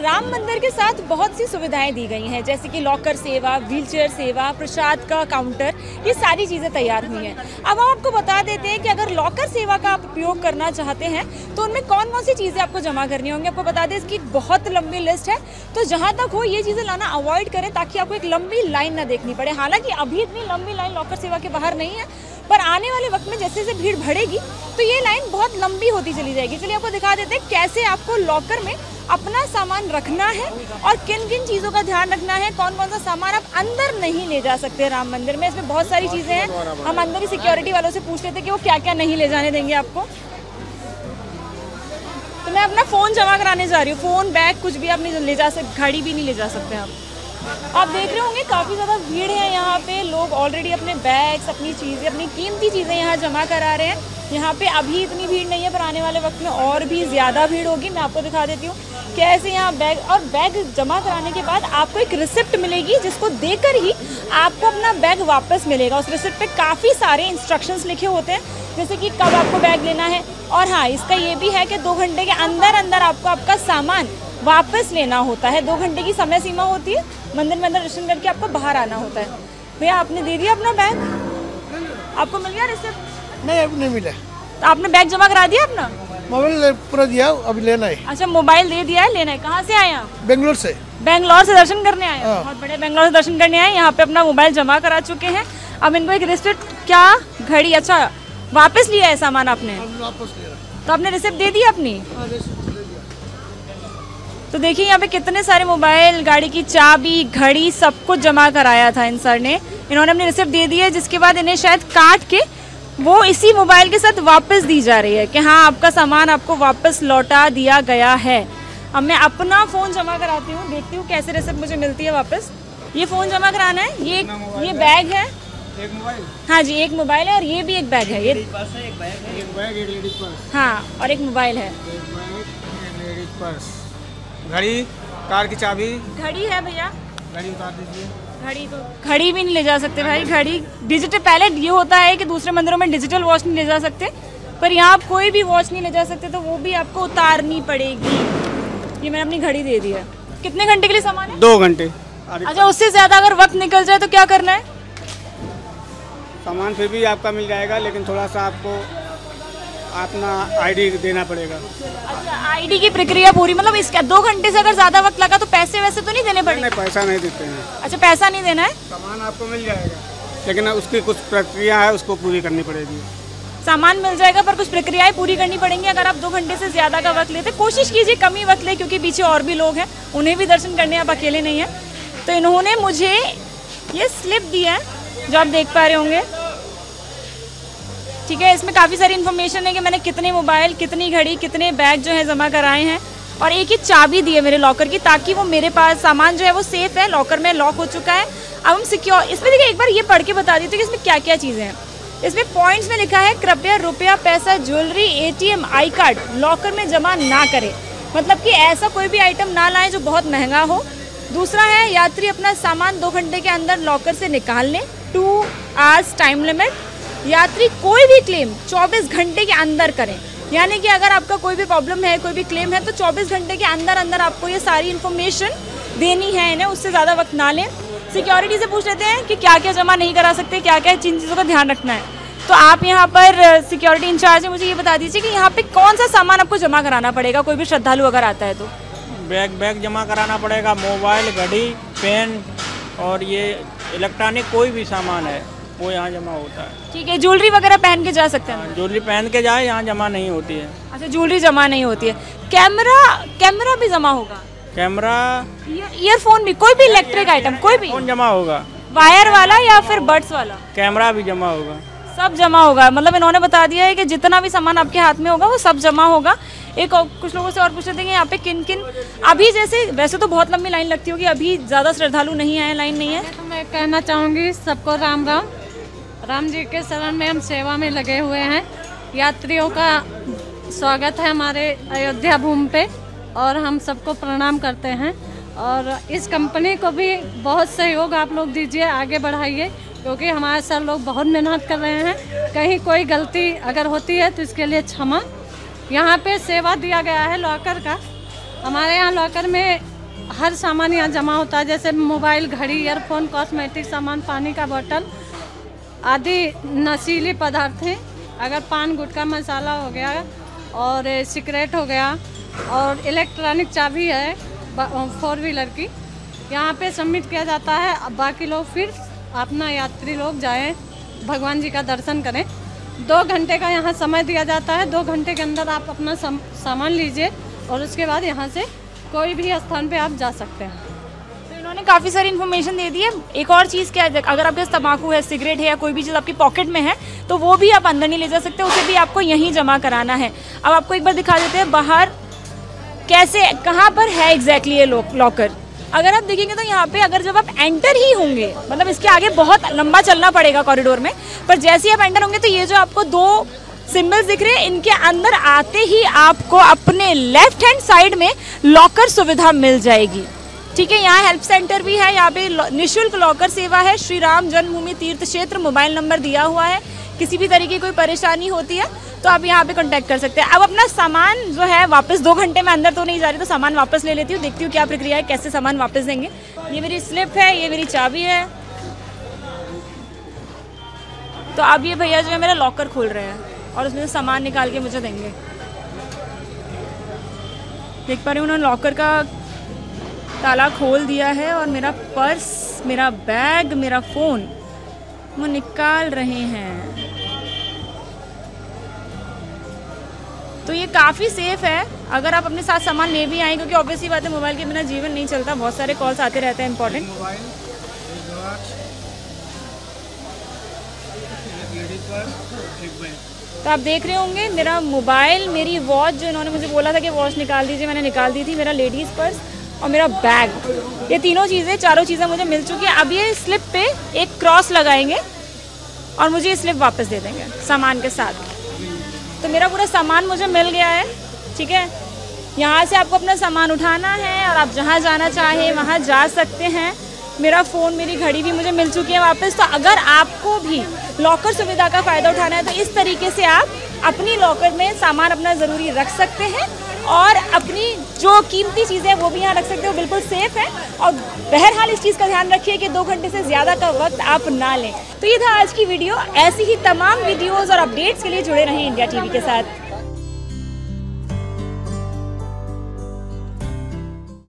राम मंदिर के साथ बहुत सी सुविधाएँ दी गई हैं, जैसे कि लॉकर सेवा, व्हीलचेयर सेवा, प्रसाद का काउंटर, ये सारी चीज़ें तैयार हुई हैं। अब हम आपको बता देते हैं कि अगर लॉकर सेवा का आप उपयोग करना चाहते हैं तो उनमें कौन कौन सी चीज़ें आपको जमा करनी होंगी? आपको बता दें इसकी बहुत लंबी लिस्ट है तो जहाँ तक हो, ये चीज़ें लाना अवॉइड करें ताकि आपको एक लंबी लाइन ना देखनी पड़े। हालाँकि अभी इतनी लंबी लाइन लॉकर सेवा के बाहर नहीं है पर आने वाले वक्त में जैसे जैसे भीड़ बढ़ेगी तो ये लाइन बहुत लंबी होती चली जाएगी। चलिए आपको दिखा देते हैं कैसे आपको लॉकर में अपना सामान रखना है और किन किन चीज़ों का ध्यान रखना है कौन कौन सा सामान आप अंदर नहीं ले जा सकते राम मंदिर में। इसमें बहुत सारी चीज़ें हैं। हम अंदर ही सिक्योरिटी वालों से पूछ लेते कि वो क्या क्या नहीं ले जाने देंगे आपको। तो मैं अपना फ़ोन जमा कराने जा रही हूँ। फ़ोन बैग कुछ भी आप नहीं ले जा सकते घड़ी भी नहीं ले जा सकते आप। आप देख रहे होंगे, काफ़ी ज़्यादा भीड़ है यहाँ पे। लोग ऑलरेडी अपने बैग्स अपनी चीज़ें, अपनी कीमती चीज़ें यहाँ जमा करा रहे हैं। यहाँ पे अभी इतनी भीड़ नहीं है, पर आने वाले वक्त में और भी ज़्यादा भीड़ होगी। मैं आपको दिखा देती हूँ कैसे यहाँ बैग और बैग जमा कराने के बाद आपको एक रिसिप्ट मिलेगी, जिसको देकर ही आपको अपना बैग वापस मिलेगा। उस रिसिप्ट पे काफ़ी सारे इंस्ट्रक्शंस लिखे होते हैं, जैसे कि कब आपको बैग लेना है। और हाँ इसका ये भी है कि दो घंटे के अंदर अंदर आपको आपका सामान वापस लेना होता है। दो घंटे की समय सीमा होती है। मंदिर में अंदर दर्शन करके आपको बाहर आना होता है। भैया आपने दे दिया अपना बैग? आपको मिल गया रिसिप्ट? नहीं अभी नहीं मिला। तो आपने बैग जमा करा दिया अपना? मोबाइल पूरा दिया अभी लेना है। अच्छा मोबाइल दे दिया है लेना है। कहाँ से आए आप? बेंगलोर से। बेंगलोर से दर्शन करने आए हाँ। बहुत बढ़िया बेंगलोर से दर्शन करने आए यहाँ पे अपना मोबाइल जमा करा चुके हैं। अब इनको एक रिसिप्ट क्या घड़ी? अच्छा वापस लिया है सामान आपने? वापस ले रहा तो आपने रिसिप्ट दे दी अपनी? तो देखिए यहाँ पे कितने सारे मोबाइल गाड़ी की चाबी घड़ी सब कुछ जमा कराया था इन सर ने। इन्होंने अपनी रिसिप्ट दे दी है जिसके बाद इन्हें शायद काट के वो इसी मोबाइल के साथ वापस दी जा रही है कि हाँ आपका सामान आपको वापस लौटा दिया गया है। अब मैं अपना फ़ोन जमा कराती हूँ देखती हूँ कैसे रिसिप्ट मुझे मिलती है वापस। ये फ़ोन जमा कराना है ये ये बैग है। एक मोबाइल? हाँ जी एक मोबाइल है और ये भी एक बैग है ये एक बैग एक लेडीज़ पर्स। हाँ और एक मोबाइल है। घड़ी कार की चाबी। घड़ी है भैया। घड़ी उतार दीजिए। घड़ी तो घड़ी भी नहीं ले जा सकते भाई घड़ी डिजिटल पहले ये होता है कि दूसरे मंदिरों में डिजिटल वॉच नहीं ले जा सकते पर यहाँ आप कोई भी वॉच नहीं ले जा सकते तो वो भी आपको उतारनी पड़ेगी। ये मैंने अपनी घड़ी दे दी है। कितने घंटे के लिए सामान है? दो घंटे। अच्छा उससे ज़्यादा अगर वक्त निकल जाए तो क्या करना है? सामान फिर भी आपका मिल जाएगा लेकिन थोड़ा सा आपको अपना आईडी देना पड़ेगा। अच्छा आईडी की प्रक्रिया पूरी मतलब इसका दो घंटे से अगर ज़्यादा वक्त लगा तो पैसे वैसे तो नहीं देने पड़ेंगे नहीं पैसा नहीं देते हैं। अच्छा पैसा नहीं देना है? सामान आपको मिल जाएगा लेकिन उसकी कुछ प्रक्रिया है उसको पूरी करनी पड़ेगी। सामान मिल जाएगा पर कुछ प्रक्रियाएँ पूरी करनी पड़ेंगी। अगर आप दो घंटे से ज़्यादा का वक्त लेते कोशिश कीजिए कम ही वक्त ले क्योंकि पीछे और भी लोग हैं उन्हें भी दर्शन करने आप अकेले नहीं हैं। तो इन्होंने मुझे ये स्लिप दिया है जो आप देख पा रहे होंगे। ठीक है, इसमें काफ़ी सारी इन्फॉर्मेशन है कि मैंने कितने मोबाइल कितनी घड़ी, कितने बैग जो है जमा कराए हैं और एक ही चाबी दी है मेरे लॉकर की ताकि वो मेरे पास सामान जो है वो सेफ़ है लॉकर में लॉक हो चुका है। अब हम सिक्योर इसमें देखिए एक बार ये पढ़ के बता देते कि इसमें क्या क्या चीज़ें हैं। इसमें पॉइंट्स में लिखा है, कृपया रुपया, पैसा jewellery ATM I card locker में जमा ना करें। मतलब कि ऐसा कोई भी आइटम ना लाएँ जो बहुत महँगा हो। दूसरा है, यात्री अपना सामान दो घंटे के अंदर लॉकर से निकाल लें। टू आवर्स टाइम लिमिट यात्री कोई भी क्लेम 24 घंटे के अंदर करें। यानी कि अगर आपका कोई भी प्रॉब्लम है, कोई भी क्लेम है तो 24 घंटे के अंदर अंदर आपको ये सारी इन्फॉर्मेशन देनी है इन्हें, उससे ज़्यादा वक्त ना लें। सिक्योरिटी से पूछ लेते हैं कि क्या क्या जमा नहीं करा सकते क्या क्या जिन चीज़ों का ध्यान रखना है। तो आप यहाँ पर सिक्योरिटी इंचार्ज है, मुझे ये बता दीजिए कि यहाँ पे कौन सा सामान आपको जमा कराना पड़ेगा, कोई भी श्रद्धालु अगर आता है तो। बैग बैग जमा कराना पड़ेगा, मोबाइल, घड़ी, पेन और ये इलेक्ट्रॉनिक कोई भी सामान है। वो यहाँ जमा होता है। ठीक है ज्वेलरी वगैरह पहन के जा सकते हैं। ज्वेलरी पहन के जाए यहाँ जमा नहीं होती है। अच्छा ज्वेलरी जमा नहीं होती है। कैमरा कैमरा भी जमा होगा? कैमरा ईयरफोन भी कोई भी इलेक्ट्रिक आइटम कोई भी? जमा होगा। वायर वाला या फिर बर्ड्स वाला? कैमरा भी जमा होगा। सब जमा होगा। मतलब इन्होंने बता दिया है कि जितना भी सामान आपके हाथ में होगा वो सब जमा होगा। एक और कुछ लोगों से और पूछ लेते हैं यहाँ पे किन किन अभी जैसे वैसे तो बहुत लंबी लाइन लगती होगी अभी ज़्यादा श्रद्धालु नहीं आए लाइन नहीं है। तो मैं कहना चाहूँगी सबको राम राम। राम जी के शरण में हम सेवा में लगे हुए हैं। यात्रियों का स्वागत है हमारे अयोध्या भूमि पे और हम सबको प्रणाम करते हैं। और इस कंपनी को भी बहुत सहयोग आप लोग दीजिए, आगे बढ़ाइए, क्योंकि हमारे सर लोग बहुत मेहनत कर रहे हैं। कहीं कोई गलती अगर होती है तो इसके लिए क्षमा। यहाँ पे सेवा दिया गया है लॉकर का। हमारे यहाँ लॉकर में हर सामान यहाँ जमा होता है, जैसे मोबाइल, घड़ी ईयरफोन कॉस्मेटिक सामान, पानी का बोतल आदि नशीले पदार्थ हैं। अगर पान गुटखा मसाला हो गया और सिगरेट हो गया और इलेक्ट्रॉनिक चाबी है फोर व्हीलर की यहाँ पे सबमिट किया जाता है। अब बाकी लोग फिर अपना यात्री लोग जाएँ भगवान जी का दर्शन करें। दो घंटे का यहाँ समय दिया जाता है। दो घंटे के अंदर आप अपना सम, सामान लीजिए और उसके बाद यहाँ से कोई भी स्थान पे आप जा सकते हैं। इन्होंने काफ़ी सारी इन्फॉर्मेशन दे दी है। एक और चीज़ क्या है अगर आपके पास तम्बाकू है, सिगरेट है या कोई भी चीज़ आपकी पॉकेट में है तो वो भी आप अंदर नहीं ले जा सकते, उसे भी आपको यहीं जमा कराना है। अब आपको एक बार दिखा देते हैं, बाहर कैसे, कहाँ पर है एग्जैक्टली ये लॉकर अगर आप देखेंगे तो यहाँ पे अगर जब आप एंटर ही होंगे मतलब इसके आगे बहुत लंबा चलना पड़ेगा कॉरिडोर में, पर जैसे ही आप एंटर होंगे तो ये जो आपको दो सिंबल्स दिख रहे हैं, इनके अंदर आते ही आपको अपने लेफ़्ट हैंड साइड में लॉकर सुविधा मिल जाएगी। ठीक है, यहाँ हेल्प सेंटर भी है, यहाँ पे निशुल्क लॉकर सेवा है। श्री राम जन्मभूमि तीर्थ क्षेत्र मोबाइल नंबर दिया हुआ है। किसी भी तरीके की कोई परेशानी होती है तो आप यहाँ पे कांटेक्ट कर सकते हैं। अब अपना सामान जो है, वापस दो घंटे में अंदर तो नहीं जा रही तो सामान वापस ले लेती हूँ। देखती हूँ क्या प्रक्रिया है, कैसे सामान वापस देंगे। ये मेरी स्लिप है, ये मेरी चाबी है। तो अब ये भैया जो है, मेरा लॉकर खोल रहे हैं और उसमें से सामान निकाल के मुझे देंगे। देख पा रहे उन्होंने लॉकर का ताला खोल दिया है और मेरा पर्स, मेरा बैग, मेरा फ़ोन, वो निकाल रहे हैं। तो ये काफ़ी सेफ़ है। अगर आप अपने साथ सामान ले भी आए, क्योंकि ऑब्वियसली बात है मोबाइल के बिना जीवन नहीं चलता। बहुत सारे कॉल्स आते रहते हैं इंपॉर्टेंट तो आप देख रहे होंगे, मेरा मोबाइल मेरी वॉच जो इन्होंने मुझे बोला था कि वॉच निकाल दीजिए, मैंने निकाल दी थी। मेरा लेडीज़ पर्स और मेरा बैग। ये तीनों चीज़ें, चारों चीज़ें मुझे मिल चुकी हैं। अब ये स्लिप पे एक क्रॉस लगाएँगे और मुझे ये स्लिप वापस दे देंगे, सामान के साथ। तो मेरा पूरा सामान मुझे मिल गया है, ठीक है? यहाँ से आपको अपना सामान उठाना है और आप जहाँ जाना चाहें, वहाँ जा सकते हैं। मेरा फ़ोन, मेरी घड़ी भी मुझे मिल चुकी है वापस। तो अगर आपको भी लॉकर सुविधा का फ़ायदा उठाना है तो इस तरीके से आप अपनी लॉकर में सामान अपना ज़रूरी रख सकते हैं। और अपनी जो कीमती चीज़ें वो भी यहाँ रख सकते हो। बिल्कुल सेफ़ है। और बहरहाल इस चीज़ का ध्यान रखिए कि दो घंटे से ज़्यादा का वक्त आप ना लें। तो ये था आज की वीडियो। ऐसी ही तमाम वीडियोज़ और अपडेट्स के लिए जुड़े रहें इंडिया टीवी के साथ।